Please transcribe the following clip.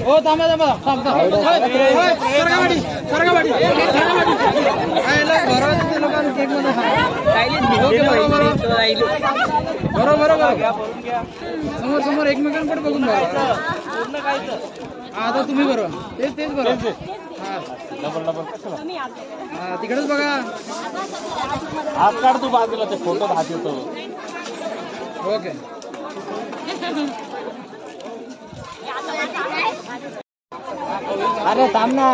ओ थांबा थांबा थांब थांब सरगावाडी सरगावाडी घरात लोकांना केक मध्ये बरोबर बरोबर समोर समोर एकमेकांकडे बघून बघा हा आता तुम्ही बरोबर तेच तेच बरोबर हा. डबल डबल कशाला हा, तिकडेच बघा. हात काढ तू बाजूला ते फ़ोटो हात येतो. ओके. अरे थांब ना.